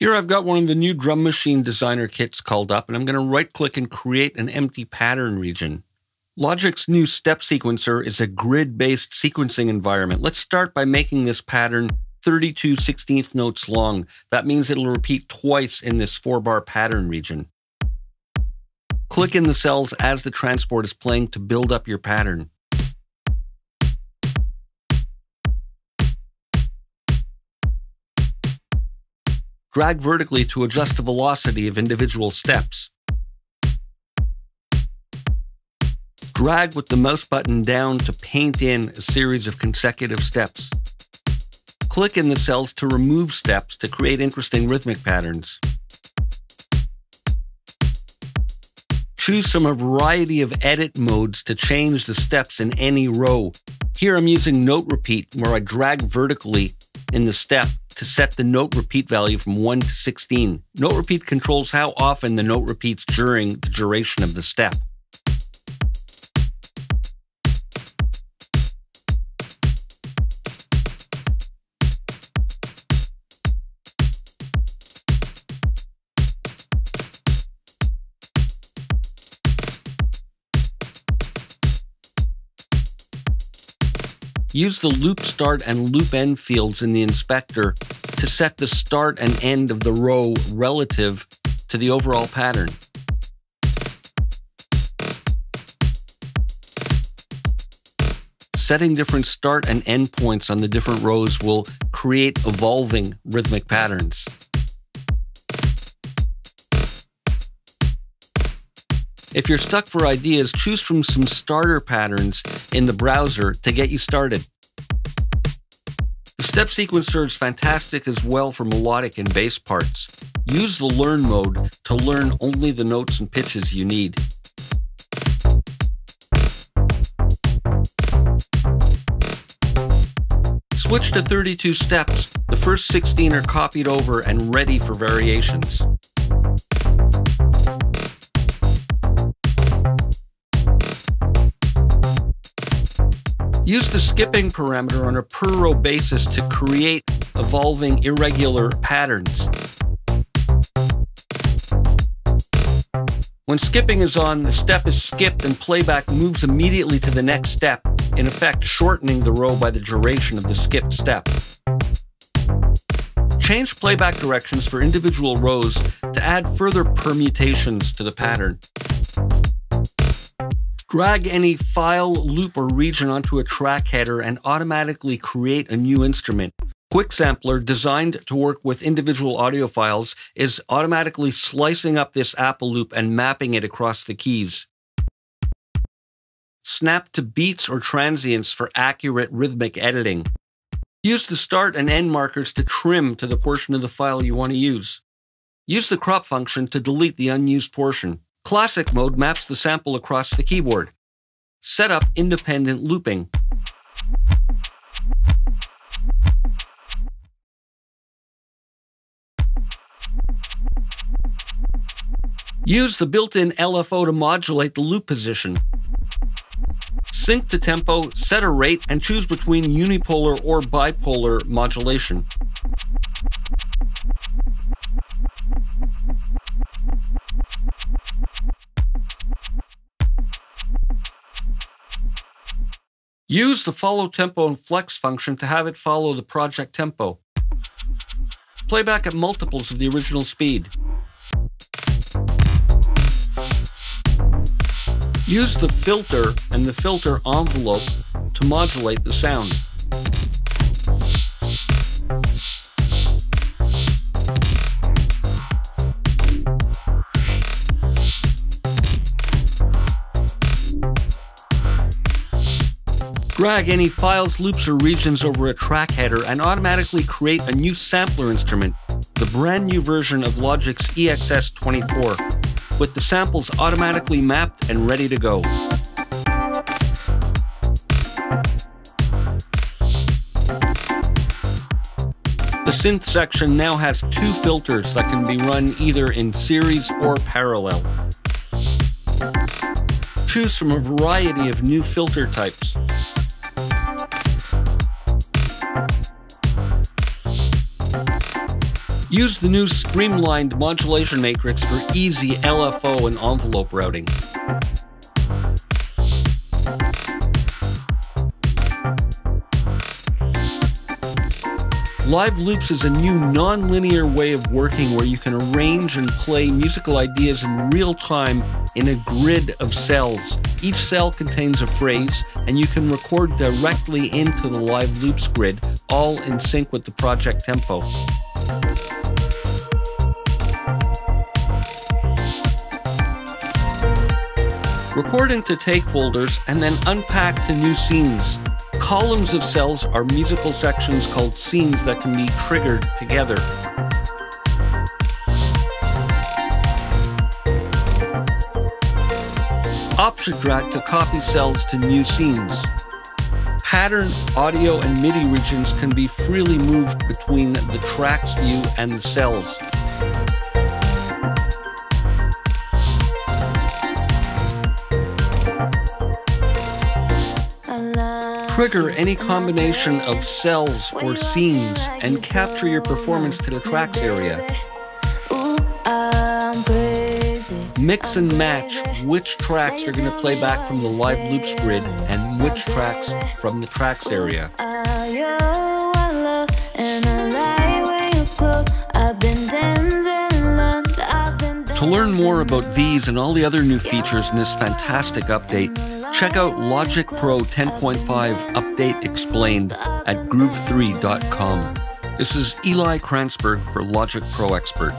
Here I've got one of the new drum machine designer kits called up, and I'm going to right click and create an empty pattern region. Logic's new step sequencer is a grid based sequencing environment. Let's start by making this pattern 32 16th notes long. That means it'll repeat twice in this four bar pattern region. Click in the cells as the transport is playing to build up your pattern. Drag vertically to adjust the velocity of individual steps. Drag with the mouse button down to paint in a series of consecutive steps. Click in the cells to remove steps to create interesting rhythmic patterns. Choose from a variety of edit modes to change the steps in any row. Here I'm using note repeat where I drag vertically in the step to set the note repeat value from 1 to 16. Note repeat controls how often the note repeats during the duration of the step. Use the loop start and loop end fields in the inspector to set the start and end of the row relative to the overall pattern. Setting different start and end points on the different rows will create evolving rhythmic patterns. If you're stuck for ideas, choose from some starter patterns in the browser to get you started. The step sequencer is fantastic as well for melodic and bass parts. Use the learn mode to learn only the notes and pitches you need. Switch to 32 steps. The first 16 are copied over and ready for variations. Use the skipping parameter on a per row basis to create evolving irregular patterns. When skipping is on, the step is skipped and playback moves immediately to the next step, in effect shortening the row by the duration of the skipped step. Change playback directions for individual rows to add further permutations to the pattern. Drag any file, loop, or region onto a track header and automatically create a new instrument. Quick Sampler, designed to work with individual audio files, is automatically slicing up this Apple loop and mapping it across the keys. Snap to beats or transients for accurate rhythmic editing. Use the start and end markers to trim to the portion of the file you want to use. Use the crop function to delete the unused portion. Classic mode maps the sample across the keyboard. Set up independent looping. Use the built-in LFO to modulate the loop position. Sync to tempo, set a rate, and choose between unipolar or bipolar modulation. Use the follow tempo and flex function to have it follow the project tempo. Playback at multiples of the original speed. Use the filter and the filter envelope to modulate the sound. Drag any files, loops, or regions over a track header and automatically create a new sampler instrument, the brand new version of Logic's EXS24, with the samples automatically mapped and ready to go. The synth section now has two filters that can be run either in series or parallel. Choose from a variety of new filter types. Use the new streamlined modulation matrix for easy LFO and envelope routing. Live Loops is a new non-linear way of working where you can arrange and play musical ideas in real time in a grid of cells. Each cell contains a phrase, and you can record directly into the Live Loops grid, all in sync with the project tempo. Record into take folders and then unpack to new scenes. Columns of cells are musical sections called scenes that can be triggered together. Option drag to copy cells to new scenes. Pattern, audio, and MIDI regions can be freely moved between the tracks view and the cells. Trigger any combination of cells or scenes and capture your performance to the tracks area. Mix and match which tracks are going to play back from the live loops grid and which tracks from the tracks area. Learn more about these and all the other new features in this fantastic update, check out Logic Pro 10.5 Update Explained at groove3.com. This is Eli Krantzberg for Logic Pro Expert.